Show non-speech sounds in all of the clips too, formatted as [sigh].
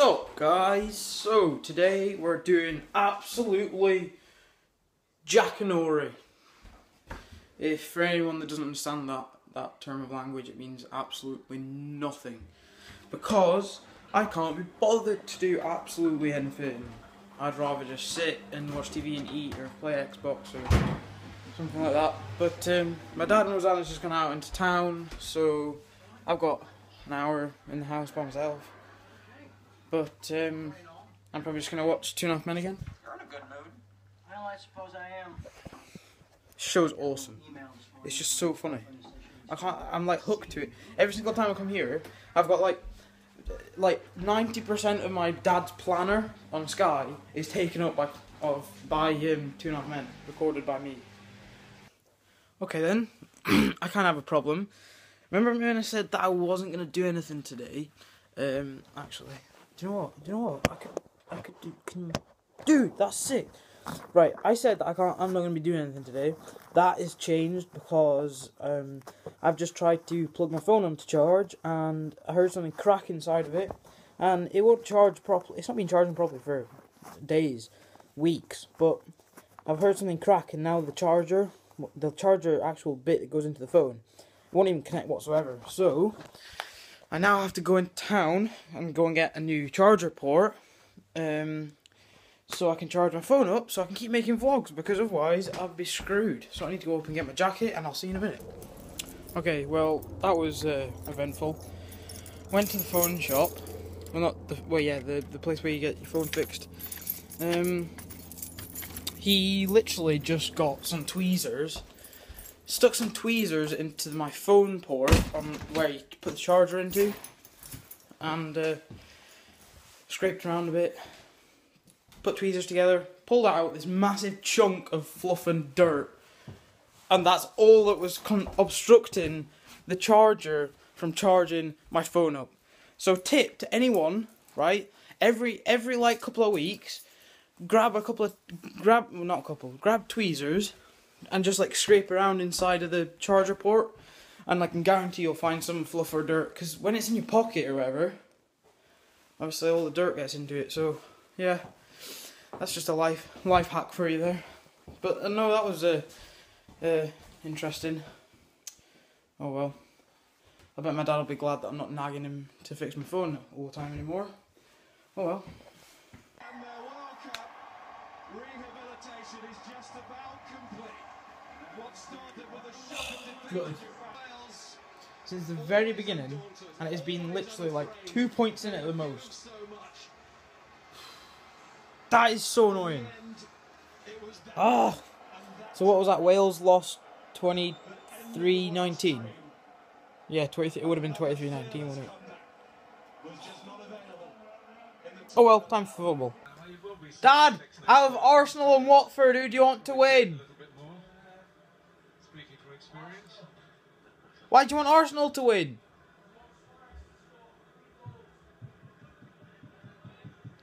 Up, guys? So, today we're doing absolutely Jackanory. If for anyone that doesn't understand that, that term of language, it means absolutely nothing. Because I can't be bothered to do absolutely anything. I'd rather just sit and watch TV and eat or play Xbox or something like that. But um, my dad and Rosanna's just gone out into town, so I've got an hour in the house by myself. But um, I'm probably just gonna watch Two and a Half Men again. You're in a good mood. Well, I suppose I am. Show's awesome. It's just so funny. I can't. I'm like hooked to it. Every single time I come here, I've got like like ninety percent of my dad's planner on Sky is taken up by of by him Two and a Half Men, recorded by me. Okay then, [clears throat] I can't have a problem. Remember when I said that I wasn't gonna do anything today? Um, actually, do you know what? Do you know what? I could, I could do. Can, dude, that's sick. Right, I said that I can't. I'm not gonna be doing anything today. That is changed because um, I've just tried to plug my phone on to charge, and I heard something crack inside of it, and it won't charge properly. It's not been charging properly for days, weeks, but I've heard something crack, and now the charger, the charger actual bit that goes into the phone, won't even connect whatsoever. So I now have to go in town and go and get a new charger port. Um, so I can charge my phone up so I can keep making vlogs because otherwise I'd be screwed. So I need to go up and get my jacket and I'll see you in a minute. Okay, well that was uh, eventful. Went to the phone shop. Well, not the well, yeah, the the place where you get your phone fixed. Um, he literally just got some tweezers, stuck some tweezers into my phone port on where you put the charger into, and uh, scraped around a bit put tweezers together, pulled out this massive chunk of fluff and dirt, and that's all that was obstructing the charger from charging my phone up. So, tip to anyone, right? Every every like couple of weeks, grab a couple of grab not a couple, grab tweezers, and just like scrape around inside of the charger port, and I can guarantee you'll find some fluff or dirt. Because when it's in your pocket or whatever, obviously all the dirt gets into it. So, yeah that's just a life life hack for you there. But uh, no, that was uh, uh, interesting. Oh well. I bet my dad will be glad that I'm not nagging him to fix my phone all the time anymore. Oh well. And the World Cup rehabilitation is just about complete. What started with a shock of Look. defeat to Since the very beginning, and it's been literally like two points in it at the most. That is so annoying. It the Oh. So what was that? Wales lost 23-19. Yeah, 23. It would have been 23-19, wouldn't it? Oh well, time for football. Dad, out of Arsenal and Watford, who do you want to win? Why do you want Arsenal to win?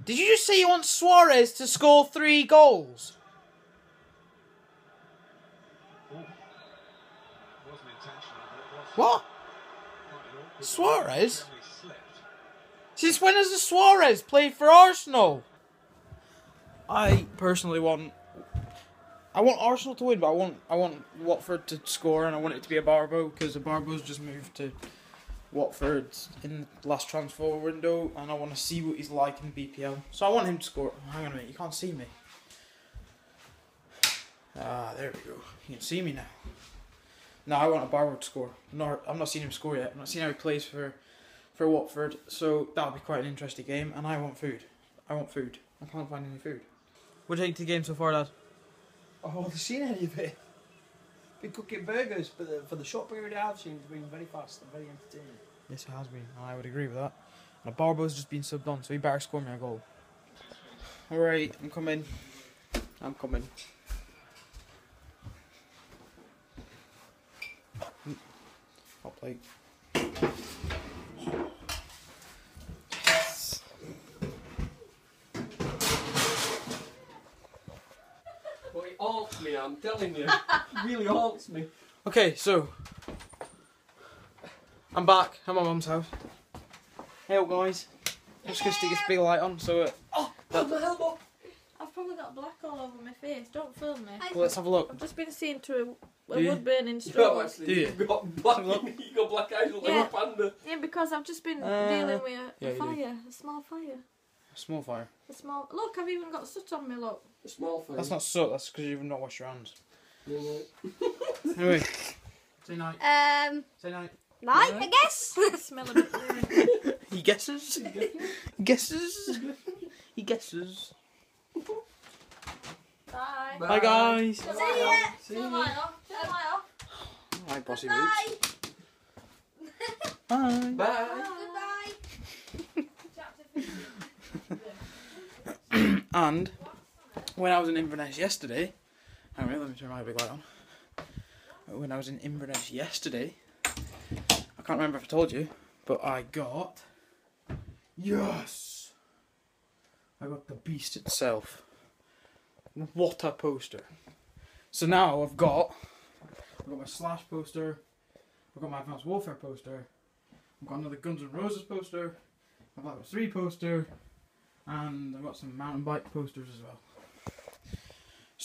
Did you just say you want Suarez to score three goals? What? Suarez? Since when has Suarez played for Arsenal? I personally want. I want Arsenal to win, but I want I want Watford to score, and I want it to be a Barbo because the Barbo's just moved to Watford in the last transfer window, and I want to see what he's like in BPL. So I want him to score. Hang on a minute, you can't see me. Ah, there we go. You can see me now. No, I want a Barbo to score. I'm not, I'm not seeing him score yet. I'm not seeing how he plays for for Watford, so that'll be quite an interesting game. And I want food. I want food. I can't find any food. What do you think of the game so far, Dad? Oh, have you seen any of it? Been cooking burgers, but the, for the short period I have seen, it's been very fast and very entertaining. Yes, it has been. I would agree with that. And Barbo's just been subbed on, so he better score me a goal. Alright, I'm coming. I'm coming. Hot plate. Yes. Well, it haunts me, I'm telling you. it really haunts me. Okay, so I'm back at my mum's house. Hey up, guys. just gonna stick this big light on. So uh, Oh, my elbow. I've probably got black all over my face. Don't film me. well, let's have a look. I've just been seen to a, a wood burning You know, straw. actually, Do you? you've got black, Look. you got black eyes, you look Yeah. a panda. Yeah, because I've just been Uh, dealing with a, yeah, a you do. fire, a small fire. A small fire. A small. Look, I've even got soot on me. Look. A small thing. That's not soot. That's because you've not washed your hands. Yeah, yeah. [laughs] Anyway, say night. Um, Say night. night, I guess. [laughs] [laughs] Smell a bit weird. He guesses. He guesses. He guesses. Bye. Bye guys. Turn the See light ya. off. Turn the light off. Turn the light off. Hi, bossy Bye. boots. Bye. Bye. Goodbye. And when I was in Inverness yesterday, hang on, let me turn my big light on. When I was in Inverness yesterday, I can't remember if I told you, but I got yes, I got the beast itself. What a poster! So now I've got, I've got my Slash poster, I've got my Advanced Warfare poster, I've got another Guns N' Roses poster, I've got a three poster, and I've got some mountain bike posters as well.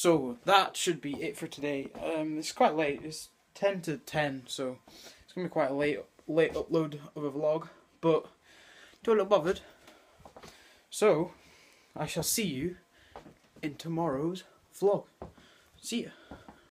So that should be it for today. Um, it's quite late. It's ten to ten, so it's gonna be quite a late late upload of a vlog. But don't look bothered. So I shall see you in tomorrow's vlog. See ya.